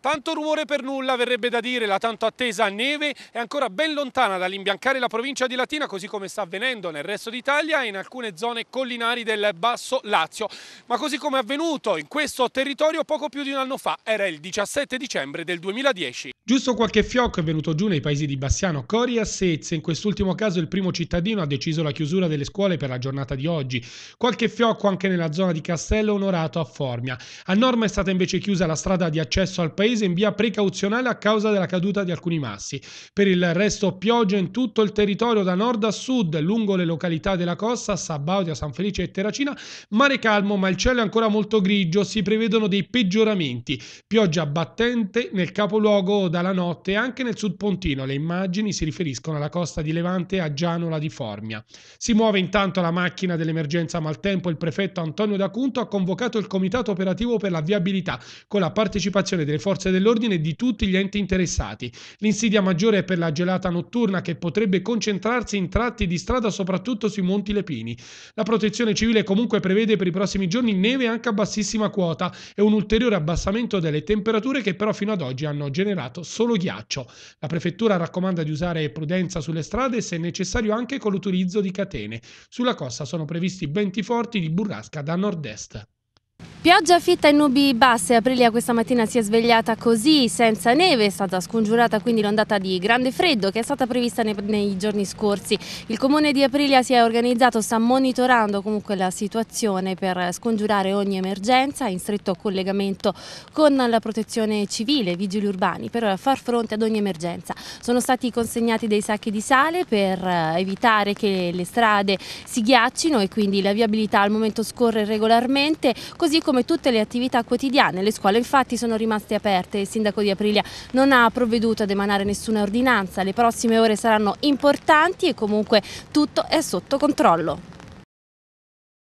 Tanto rumore per nulla, verrebbe da dire, la tanto attesa neve è ancora ben lontana dall'imbiancare la provincia di Latina, così come sta avvenendo nel resto d'Italia e in alcune zone collinari del Basso Lazio. Ma così come è avvenuto in questo territorio poco più di un anno fa, era il 17 dicembre del 2010. Giusto qualche fiocco è venuto giù nei paesi di Bassiano, Cori e Assezze. In quest'ultimo caso il primo cittadino ha deciso la chiusura delle scuole per la giornata di oggi. Qualche fiocco anche nella zona di Castello Onorato a Formia. A Norma è stata invece chiusa la strada di accesso al paese paese in via precauzionale a causa della caduta di alcuni massi. Per il resto pioggia in tutto il territorio da nord a sud, lungo le località della costa, Sabaudia, San Felice e Terracina, mare calmo ma il cielo è ancora molto grigio, si prevedono dei peggioramenti. Pioggia battente nel capoluogo dalla notte anche nel sud pontino. Le immagini si riferiscono alla costa di Levante a Gianola di Formia. Si muove intanto la macchina dell'emergenza maltempo. Il prefetto Antonio D'Acunto ha convocato il comitato operativo per la viabilità con la partecipazione delle forze forze dell'ordine e di tutti gli enti interessati. L'insidia maggiore è per la gelata notturna che potrebbe concentrarsi in tratti di strada soprattutto sui Monti Lepini. La protezione civile comunque prevede per i prossimi giorni neve anche a bassissima quota e un ulteriore abbassamento delle temperature che però fino ad oggi hanno generato solo ghiaccio. La prefettura raccomanda di usare prudenza sulle strade e se necessario anche con l'utilizzo di catene. Sulla costa sono previsti venti forti di burrasca da nord-est. Pioggia fitta e nubi basse, Aprilia questa mattina si è svegliata così, senza neve, è stata scongiurata quindi l'ondata di grande freddo che è stata prevista nei, nei, giorni scorsi. Il comune di Aprilia si è organizzato, sta monitorando comunque la situazione per scongiurare ogni emergenza in stretto collegamento con la protezione civile, vigili urbani, per far fronte ad ogni emergenza. Sono stati consegnati dei sacchi di sale per eh, evitare che le strade si ghiaccino e quindi la viabilità al momento scorre regolarmente, così come tutte le attività quotidiane. Le scuole infatti sono rimaste aperte il sindaco di Aprilia non ha provveduto ad emanare nessuna ordinanza. Le prossime ore saranno importanti e comunque tutto è sotto controllo.